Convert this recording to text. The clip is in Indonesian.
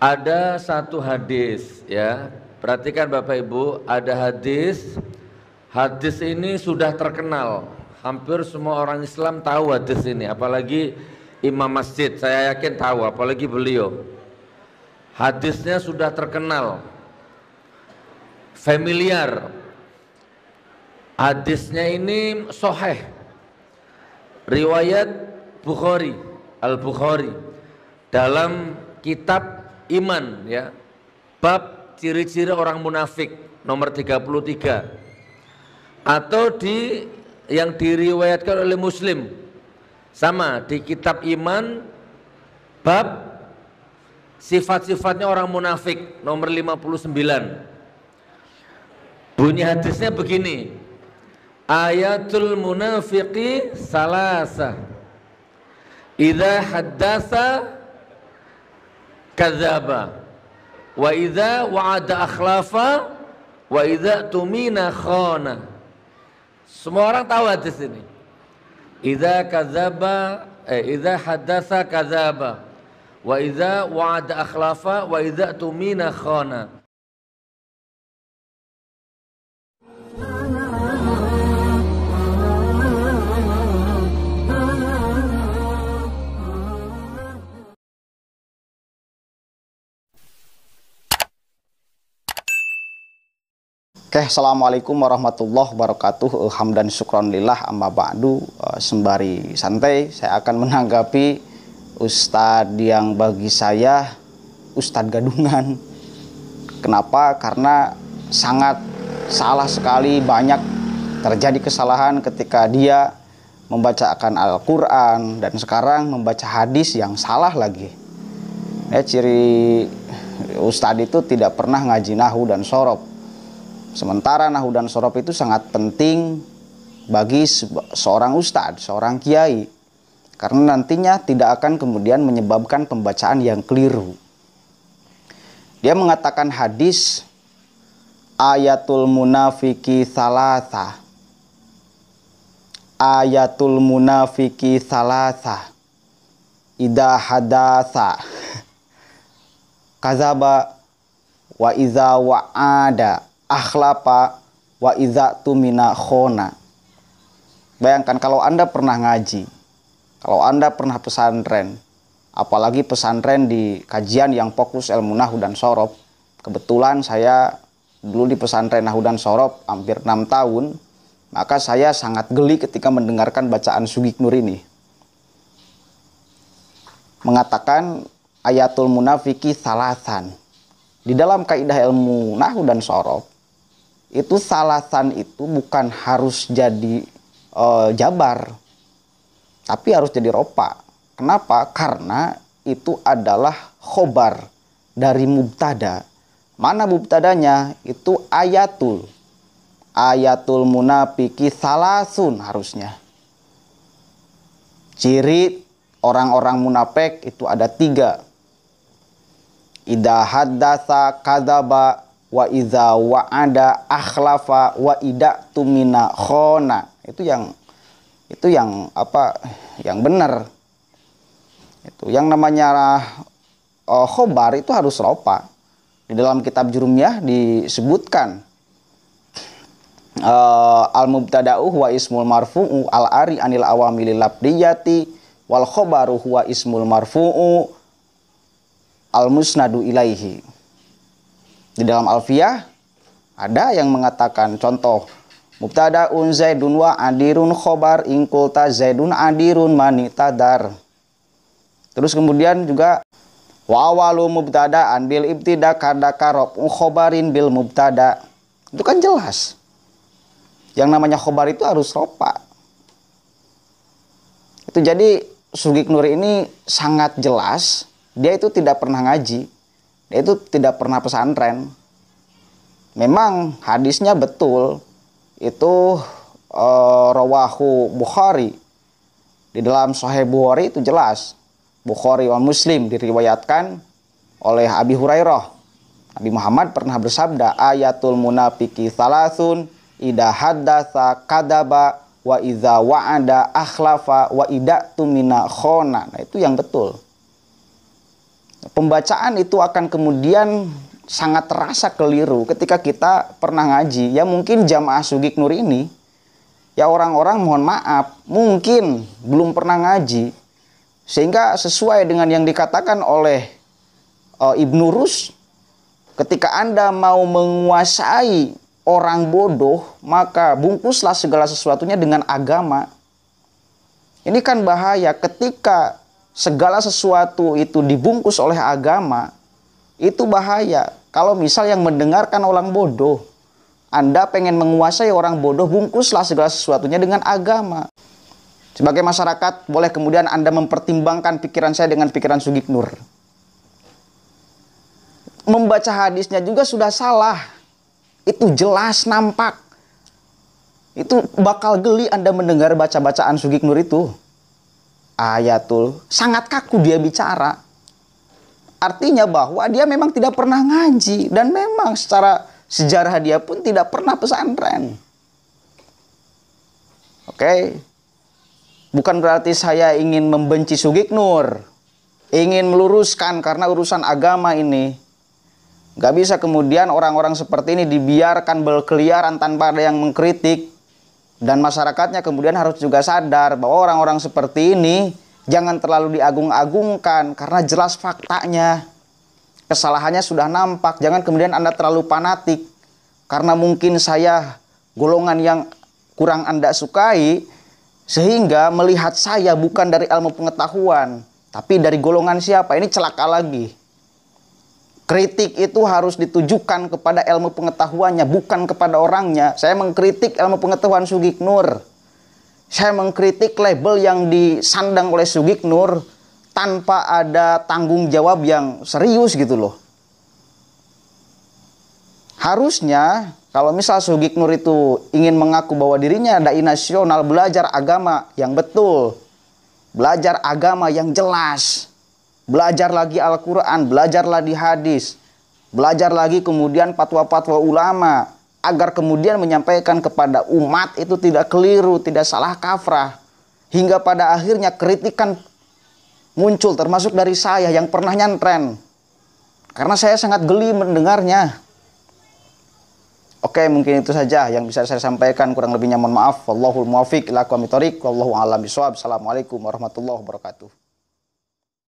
ada satu hadis ya. Perhatikan Bapak Ibu, ada hadis. Hadis ini sudah terkenal. Hampir semua orang Islam tahu hadis ini, apalagi imam masjid. Saya yakin tahu, apalagi beliau. Hadisnya sudah terkenal. Familiar. Hadisnya ini soheh. Riwayat Bukhari, Al-Bukhari. Dalam kitab iman ya. Bab ciri-ciri orang munafik nomor 33. Atau di yang diriwayatkan oleh Muslim. Sama di kitab iman bab sifat-sifatnya orang munafik nomor 59. Bunyi hadisnya begini. Ayatul munafiqi salasa. Idza haddasa كذابا وإذا وعد أخلافا وإذا تمينا خانا semua orang tahu hadis ini. إذا كذابا إذا حدث كذابا وإذا وعد أخلافا وإذا تمينا خانا Oke, Assalamualaikum warahmatullahi wabarakatuh. Hamdan syukron lillah amma ba'du. Eh, sembari santai, saya akan menanggapi Ustadz yang bagi saya Ustadz gadungan. Kenapa? Karena sangat salah sekali banyak terjadi kesalahan ketika dia membacakan Al-Quran dan sekarang membaca hadis yang salah lagi. Ya, ciri Ustadz itu tidak pernah ngaji nahu dan sorop Sementara nahu dan sorob itu sangat penting bagi seorang ustadz, seorang kiai. Karena nantinya tidak akan kemudian menyebabkan pembacaan yang keliru. Dia mengatakan hadis ayatul munafiki salasa. Ayatul munafiki salasa. Ida hadasa. Kazaba wa iza wa'ada akhlapa wa iza tumina khona. Bayangkan kalau Anda pernah ngaji, kalau Anda pernah pesantren, apalagi pesantren di kajian yang fokus ilmu nahu dan sorob. Kebetulan saya dulu di pesantren nahu dan sorob hampir enam tahun, maka saya sangat geli ketika mendengarkan bacaan Sugik Nur ini. Mengatakan ayatul munafiki salasan. Di dalam kaidah ilmu nahu dan sorob, itu salasan itu bukan harus jadi uh, jabar tapi harus jadi ropa. Kenapa? Karena itu adalah khobar dari mubtada. Mana mubtadanya? Itu ayatul. Ayatul munafiki salasun harusnya. Ciri orang-orang munafik itu ada tiga. Idah haddasa kadaba wa iza ada akhlafa wa ida tumina khona. Itu yang itu yang apa yang benar. Itu yang namanya uh, khobar itu harus ropa. Di dalam kitab jurumiyah disebutkan uh, al mubtada'u huwa ismul marfu'u al ari anil awamil labdiyati wal khobaru huwa ismul marfu'u al musnadu ilaihi di dalam alfiah ada yang mengatakan contoh un zaidun wa adirun khobar ingkulta zaidun adirun mani tadar. Terus kemudian juga wa awalu mubtada'an bil ibtida kada karob khobarin bil mubtada. Itu kan jelas. Yang namanya khobar itu harus ropa. Itu jadi Sugik Nur ini sangat jelas. Dia itu tidak pernah ngaji dia itu tidak pernah pesantren. Memang hadisnya betul. Itu uh, rawahu Bukhari. Di dalam Sahih Bukhari itu jelas. Bukhari wa Muslim diriwayatkan oleh Abi Hurairah. Nabi Muhammad pernah bersabda, ayatul munafiki salasun ida haddasa kadaba wa iza wa'ada akhlafa wa ida tumina khona. Nah itu yang betul. Pembacaan itu akan kemudian sangat terasa keliru ketika kita pernah ngaji. Ya mungkin jamaah Sugik Nur ini, ya orang-orang mohon maaf, mungkin belum pernah ngaji. Sehingga sesuai dengan yang dikatakan oleh uh, Ibnu Rus, ketika Anda mau menguasai orang bodoh, maka bungkuslah segala sesuatunya dengan agama. Ini kan bahaya ketika segala sesuatu itu dibungkus oleh agama, itu bahaya. Kalau misal yang mendengarkan orang bodoh, Anda pengen menguasai orang bodoh, bungkuslah segala sesuatunya dengan agama. Sebagai masyarakat, boleh kemudian Anda mempertimbangkan pikiran saya dengan pikiran Sugik Nur. Membaca hadisnya juga sudah salah. Itu jelas nampak. Itu bakal geli Anda mendengar baca-bacaan Sugik Nur itu. Ayatul, sangat kaku dia bicara. Artinya bahwa dia memang tidak pernah ngaji dan memang secara sejarah dia pun tidak pernah pesantren. Oke. Bukan berarti saya ingin membenci Sugik Nur. Ingin meluruskan karena urusan agama ini. Gak bisa kemudian orang-orang seperti ini dibiarkan berkeliaran tanpa ada yang mengkritik. Dan masyarakatnya kemudian harus juga sadar bahwa orang-orang seperti ini jangan terlalu diagung-agungkan karena jelas faktanya. Kesalahannya sudah nampak, jangan kemudian Anda terlalu fanatik karena mungkin saya golongan yang kurang Anda sukai sehingga melihat saya bukan dari ilmu pengetahuan, tapi dari golongan siapa? Ini celaka lagi. Kritik itu harus ditujukan kepada ilmu pengetahuannya, bukan kepada orangnya. Saya mengkritik ilmu pengetahuan Sugik Nur. Saya mengkritik label yang disandang oleh Sugik Nur tanpa ada tanggung jawab yang serius gitu loh. Harusnya kalau misal Sugik Nur itu ingin mengaku bahwa dirinya dai nasional belajar agama yang betul, belajar agama yang jelas, belajar lagi Al-Quran, belajarlah di hadis, belajar lagi kemudian fatwa-fatwa ulama, agar kemudian menyampaikan kepada umat itu tidak keliru, tidak salah kafrah. Hingga pada akhirnya kritikan muncul termasuk dari saya yang pernah nyantren. Karena saya sangat geli mendengarnya. Oke, mungkin itu saja yang bisa saya sampaikan. Kurang lebihnya mohon maaf. Wallahul muwafiq ila. Wallahu a'lam bishawab. Assalamualaikum warahmatullahi wabarakatuh.